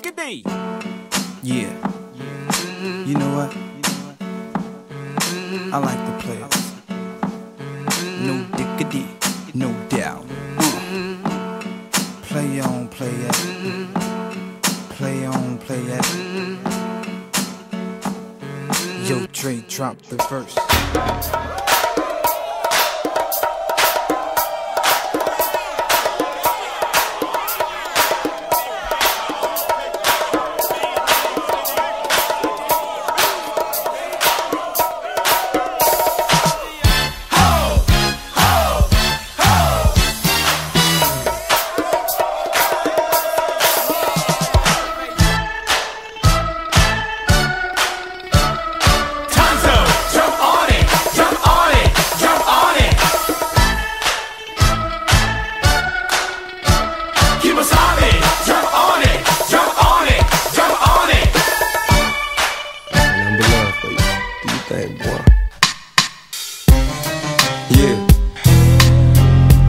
diggity. Yeah. You know what? I like the players. No diggity, no doubt. Uh. Play on, play it. Play on, play it. Yo, Dre, drop the verse.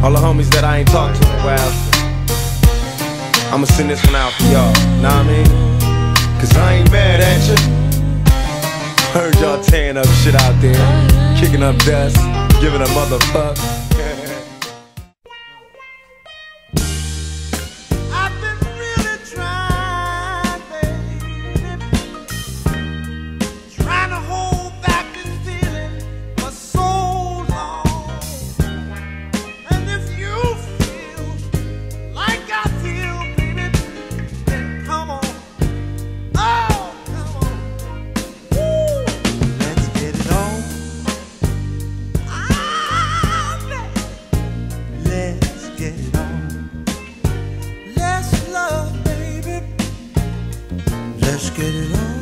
All the homies that I ain't talked to in a while. I'ma send this one out for y'all. Know what I mean? Cause I ain't mad at you. Heard y'all tearing up shit out there, kicking up dust, giving a motherfuck. let's get it on.